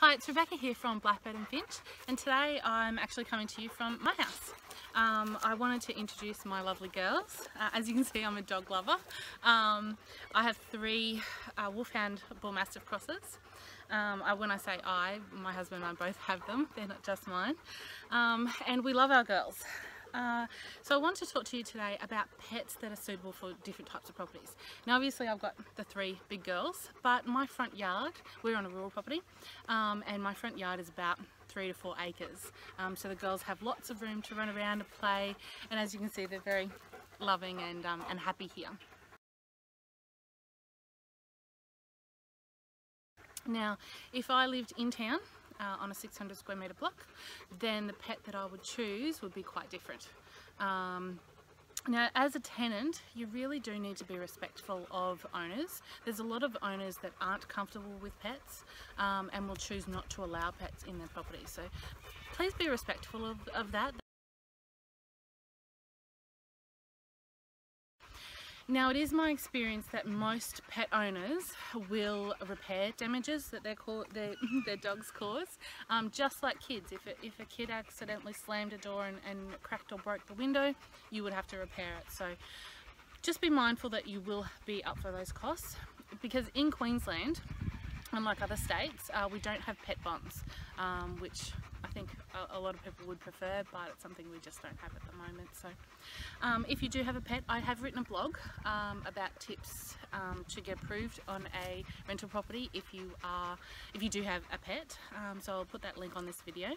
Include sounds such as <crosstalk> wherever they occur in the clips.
Hi, it's Rebecca here from Blackbird and Finch and today I'm actually coming to you from my house. Um, I wanted to introduce my lovely girls. Uh, as you can see I'm a dog lover. Um, I have three uh, Wolfhound Bull Mastiff crosses. Um, I, when I say I, my husband and I both have them, they're not just mine. Um, and we love our girls. Uh, so I want to talk to you today about pets that are suitable for different types of properties. Now obviously I've got the three big girls, but my front yard, we're on a rural property, um, and my front yard is about three to four acres. Um, so the girls have lots of room to run around and play, and as you can see they're very loving and, um, and happy here. Now, if I lived in town, uh, on a 600 square metre block, then the pet that I would choose would be quite different. Um, now, as a tenant, you really do need to be respectful of owners. There's a lot of owners that aren't comfortable with pets um, and will choose not to allow pets in their property. So please be respectful of, of that. Now it is my experience that most pet owners will repair damages that their, their, <laughs> their dogs cause, um, just like kids. If, it, if a kid accidentally slammed a door and, and cracked or broke the window, you would have to repair it. So just be mindful that you will be up for those costs because in Queensland, unlike other states, uh, we don't have pet bonds, um, which I think a, a, lot of people would prefer, but it's something we just don't have at the moment. So um, if you do have a pet, I have written a blog um, about tips um, to get approved on a rental property if you are, if you do have a pet. Um, so I'll put that link on this video.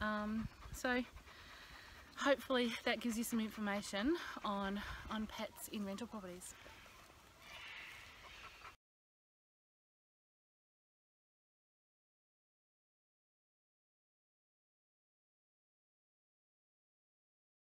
Um, so hopefully that gives you some information on, on pets in rental properties.